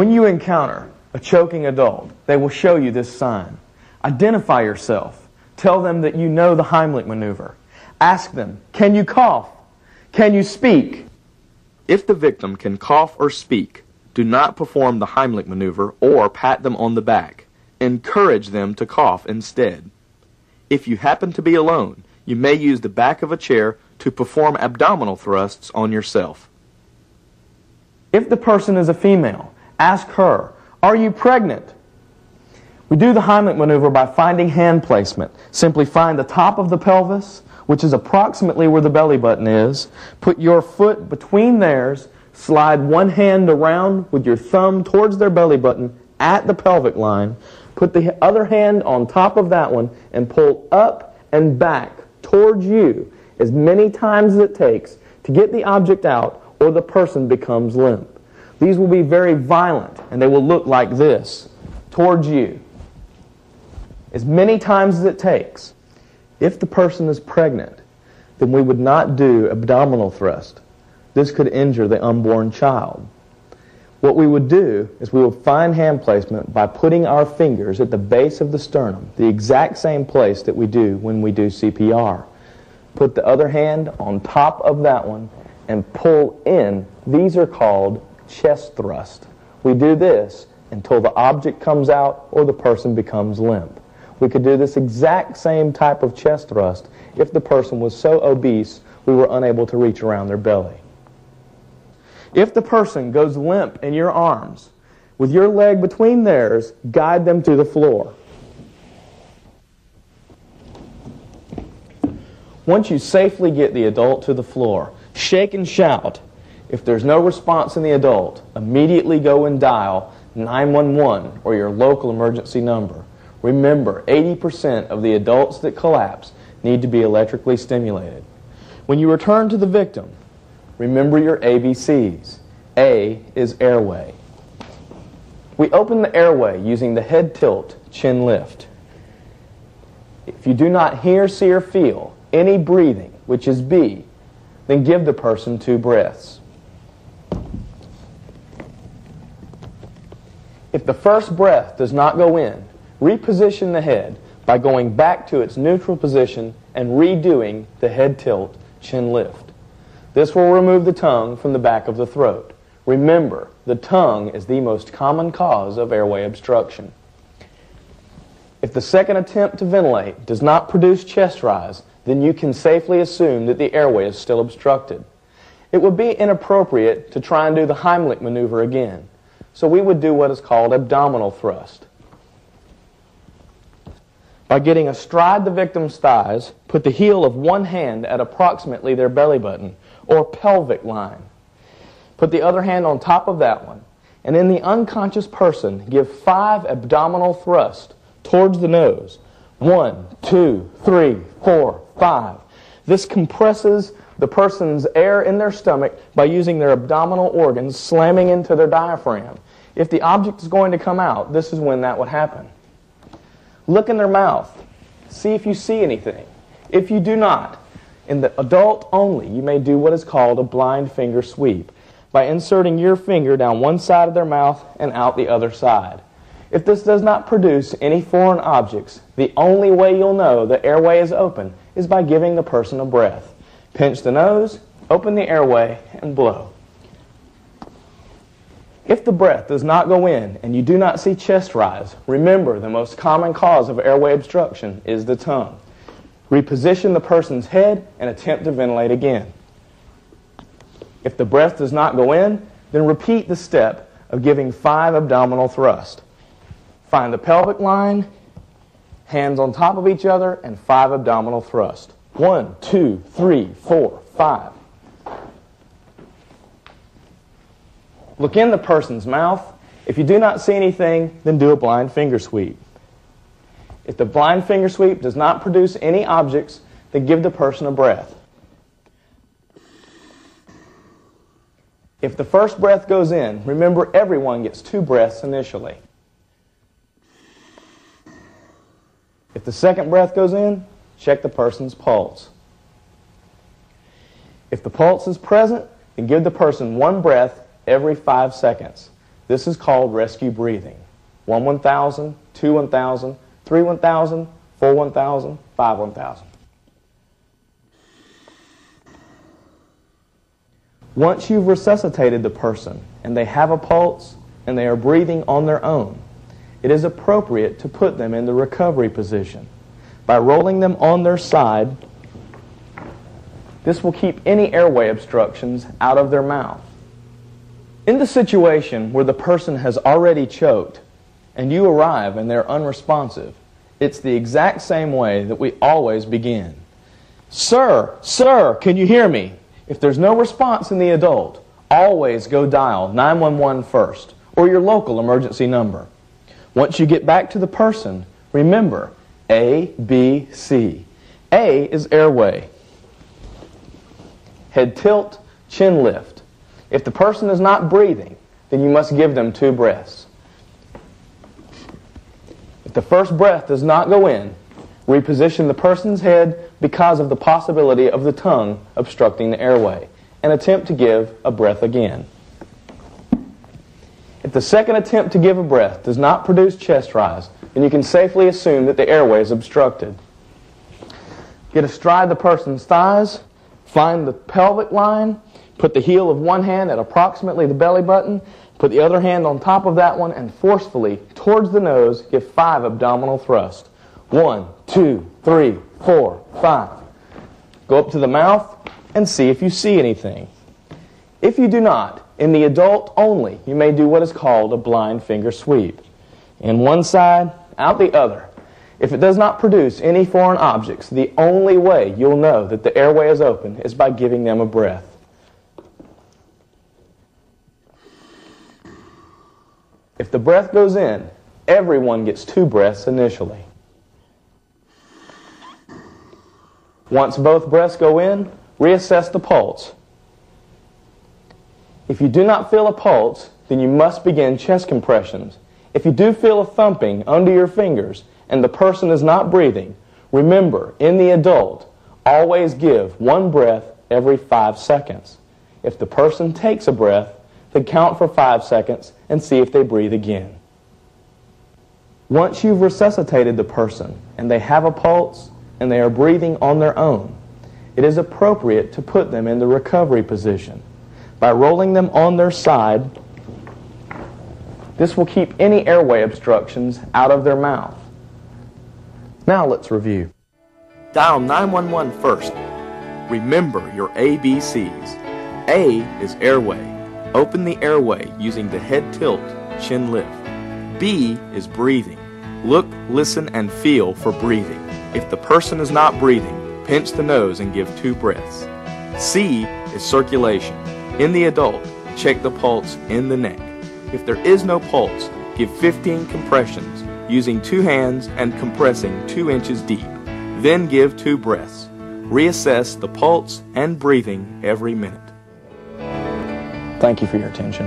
When you encounter a choking adult, they will show you this sign. Identify yourself. Tell them that you know the Heimlich maneuver. Ask them, can you cough? Can you speak? If the victim can cough or speak, do not perform the Heimlich maneuver or pat them on the back. Encourage them to cough instead. If you happen to be alone, you may use the back of a chair to perform abdominal thrusts on yourself. If the person is a female, ask her, Are you pregnant? We do the Heimlich maneuver by finding hand placement. Simply find the top of the pelvis, which is approximately where the belly button is. Put your foot between theirs. Slide one hand around with your thumb towards their belly button at the pelvic line. Put the other hand on top of that one and pull up and back towards you as many times as it takes to get the object out or the person becomes limp. These will be very violent and they will look like this towards you as many times as it takes. If the person is pregnant, then we would not do abdominal thrust. This could injure the unborn child. What we would do is we would find hand placement by putting our fingers at the base of the sternum, the exact same place that we do when we do CPR. Put the other hand on top of that one and pull in. These are called chest thrust. We do this until the object comes out or the person becomes limp. We could do this exact same type of chest thrust if the person was so obese we were unable to reach around their belly. If the person goes limp in your arms, with your leg between theirs, guide them to the floor. Once you safely get the adult to the floor, shake and shout. If there's no response in the adult, immediately go and dial 911 or your local emergency number. Remember, 80% of the adults that collapse need to be electrically stimulated. When you return to the victim, remember your ABCs. A is airway. We open the airway using the head tilt, chin lift. If you do not hear, see, or feel any breathing, which is B, then give the person two breaths. The first breath does not go in, reposition the head by going back to its neutral position and redoing the head tilt, chin lift. This will remove the tongue from the back of the throat. Remember, the tongue is the most common cause of airway obstruction. If the second attempt to ventilate does not produce chest rise, then you can safely assume that the airway is still obstructed. It would be inappropriate to try and do the Heimlich maneuver again. So we would do what is called abdominal thrust. By getting astride the victim's thighs, put the heel of one hand at approximately their belly button or pelvic line. Put the other hand on top of that one. And in the unconscious person, give five abdominal thrusts towards the nose. One, two, three, four, five. This compresses the person's air in their stomach by using their abdominal organs slamming into their diaphragm. If the object is going to come out, this is when that would happen. Look in their mouth. See if you see anything. If you do not, in the adult only, you may do what is called a blind finger sweep by inserting your finger down one side of their mouth and out the other side. If this does not produce any foreign objects, the only way you'll know the airway is open is by giving the person a breath. Pinch the nose, open the airway, and blow. If the breath does not go in and you do not see chest rise, remember the most common cause of airway obstruction is the tongue. Reposition the person's head and attempt to ventilate again. If the breath does not go in, then repeat the step of giving five abdominal thrusts. Find the pelvic line, hands on top of each other, and five abdominal thrusts. One, two, three, four, five. Look in the person's mouth. If you do not see anything, then do a blind finger sweep. If the blind finger sweep does not produce any objects, then give the person a breath. If the first breath goes in, remember everyone gets two breaths initially. If the second breath goes in, check the person's pulse. If the pulse is present, then give the person one breath every five seconds. This is called rescue breathing. 1 1000, 2 1000, 3 1000, 4 1000, 5 1000. Once you've resuscitated the person and they have a pulse and they are breathing on their own, it is appropriate to put them in the recovery position. By rolling them on their side, this will keep any airway obstructions out of their mouth. In the situation where the person has already choked and you arrive and they're unresponsive, it's the exact same way that we always begin. Sir, sir, can you hear me? If there's no response in the adult, always go dial 911 first or your local emergency number. Once you get back to the person, remember A, B, C. A is airway. Head tilt, chin lift. If the person is not breathing, then you must give them two breaths. If the first breath does not go in, reposition the person's head because of the possibility of the tongue obstructing the airway, and attempt to give a breath again. If the second attempt to give a breath does not produce chest rise, then you can safely assume that the airway is obstructed. Get astride the person's thighs, find the pelvic line, put the heel of one hand at approximately the belly button, put the other hand on top of that one, and forcefully, towards the nose, give five abdominal thrusts. One, two, three, four, five. Go up to the mouth and see if you see anything. If you do not, in the adult only, you may do what is called a blind finger sweep. In one side, out the other. If it does not produce any foreign objects, the only way you'll know that the airway is open is by giving them a breath. If the breath goes in, everyone gets two breaths initially. Once both breaths go in, reassess the pulse. If you do not feel a pulse, then you must begin chest compressions. If you do feel a thumping under your fingers and the person is not breathing, remember, in the adult, always give one breath every five seconds. If the person takes a breath, then count for five seconds and see if they breathe again. Once you've resuscitated the person and they have a pulse and they are breathing on their own, it is appropriate to put them in the recovery position. By rolling them on their side, this will keep any airway obstructions out of their mouth. Now let's review. Dial 911 first. Remember your ABCs. A is airway. Open the airway using the head tilt, chin lift. B is breathing. Look, listen, and feel for breathing. If the person is not breathing, pinch the nose and give two breaths. C is circulation. In the adult, check the pulse in the neck. If there is no pulse, give 15 compressions using two hands and compressing 2 inches deep. Then give two breaths. Reassess the pulse and breathing every minute. Thank you for your attention.